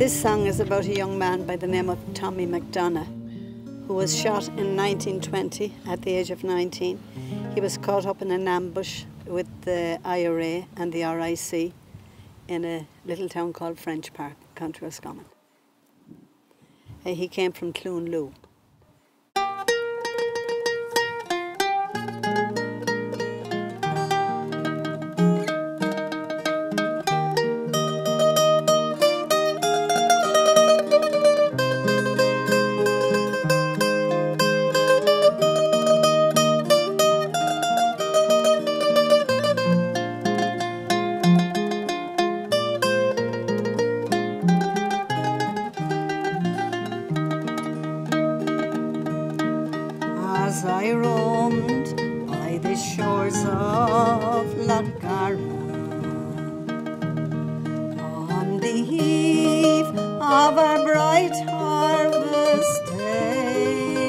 This song is about a young man by the name of Tommy McDonagh, who was shot in 1920 at the age of 19. He was caught up in an ambush with the IRA and the RIC in a little town called Frenchpark, County Roscommon. Uh, he came from Cloonloo. As I roamed by the shores of Lough Gara. On the eve of a bright harvest day,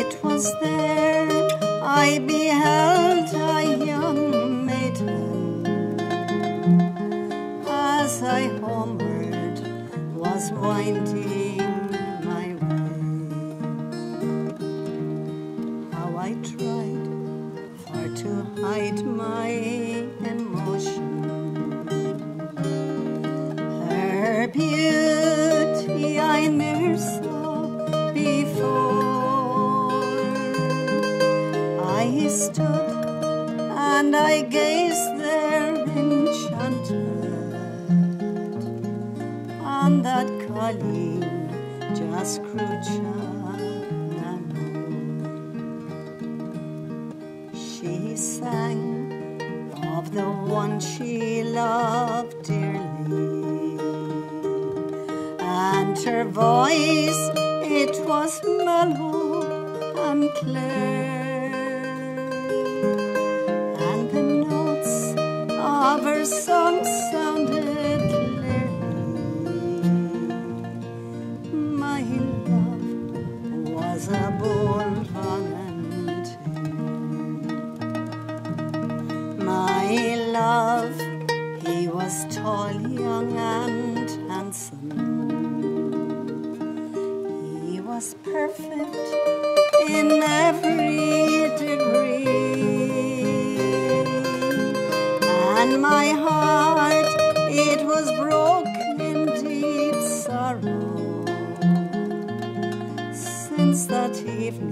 it was there I beheld a young maiden as I homeward was winding that Colleen just She sang of the one she loved dearly, and her voice it was mellow and clear, and the notes of her song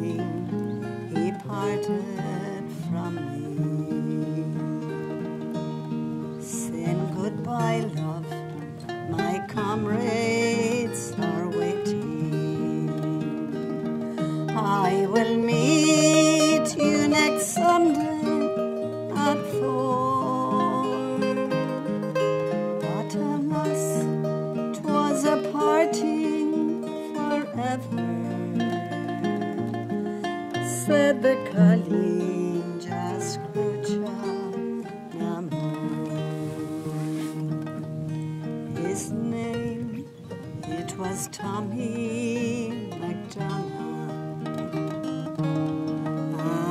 evening, he parted from me. Saying goodbye, love, my comrades are waiting. I will meet you next Sunday at four. But alas, 'twas a parting forever. Said the Colleen His name, it was Tommy McDonagh.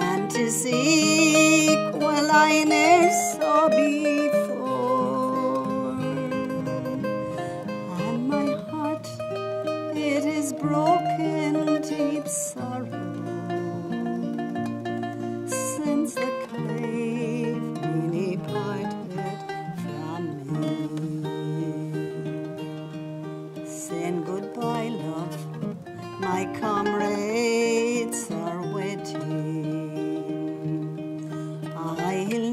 And his equal I ne'er saw before. And my heart, it is broken Saying goodbye, love, my comrades are waiting. I'll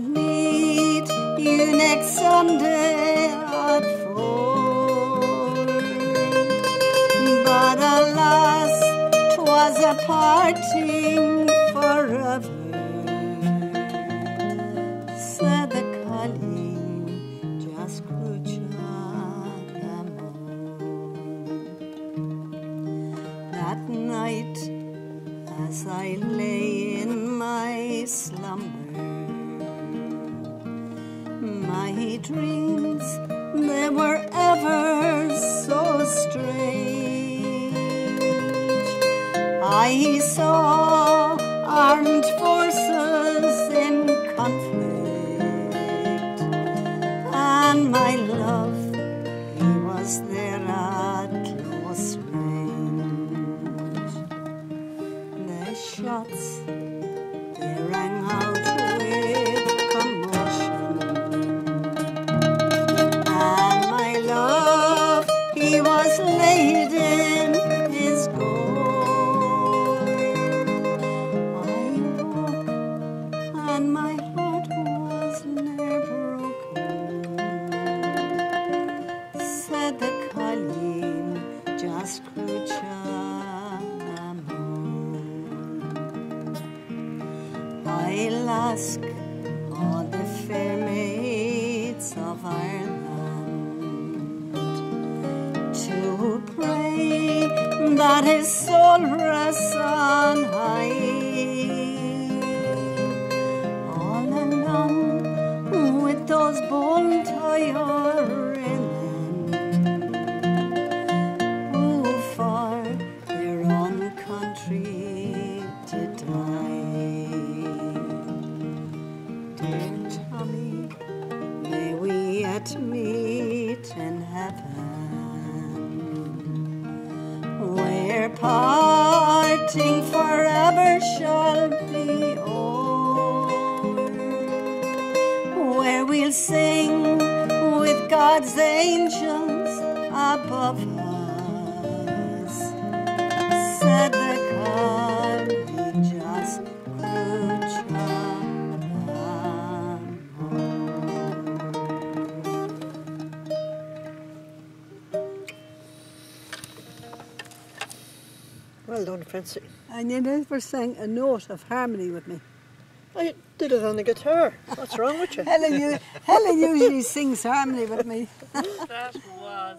meet you next Sunday at four. But alas, 'twas a parting night, as I lay in my slumber, my dreams they were ever so strange. I saw armed forces in conflict, and my love I'll ask all the fair maids of Ireland to pray that his soul rests on parting forever shall be o'er, where we'll sing with God's angels above Well done, Francie. And you never sang a note of harmony with me. I did it on the guitar. What's wrong with you? Helen, you, Helen usually sings harmony with me. That was